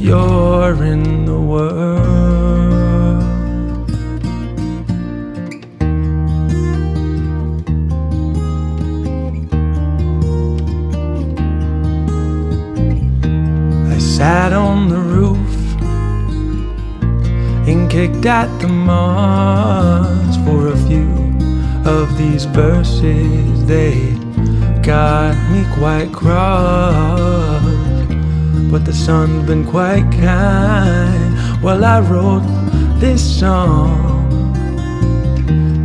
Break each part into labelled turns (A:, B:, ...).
A: you're in the world. I sat on the roof and kicked at the moss for a few of these verses. They got me quite cross, but the sun's been quite kind. Well, I wrote this song.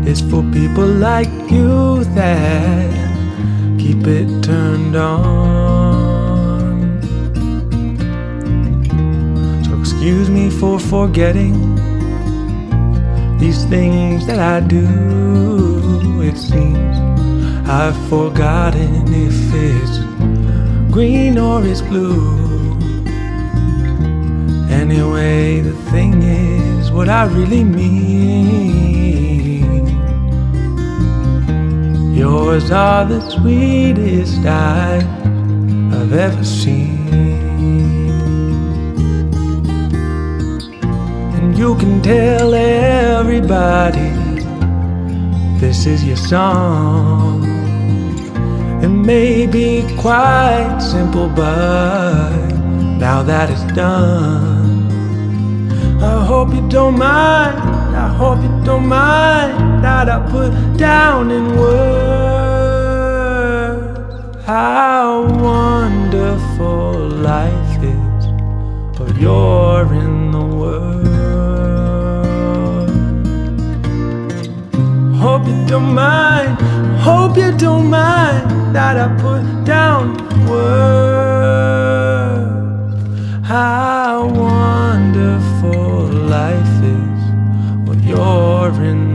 A: It's for people like you that keep it turned on. So excuse me for forgetting these things that I do. It seems I've forgotten if it's green or it's blue. Anyway, the thing is what I really mean. Yours are the sweetest eyes I've ever seen. And you can tell everybody this is your song. It may be quite simple, but now that it's done, I hope you don't mind. I hope you don't mind that I put down in words how wonderful life is, but you're in the world. Hope you don't mind, hope you don't mind that I put down words in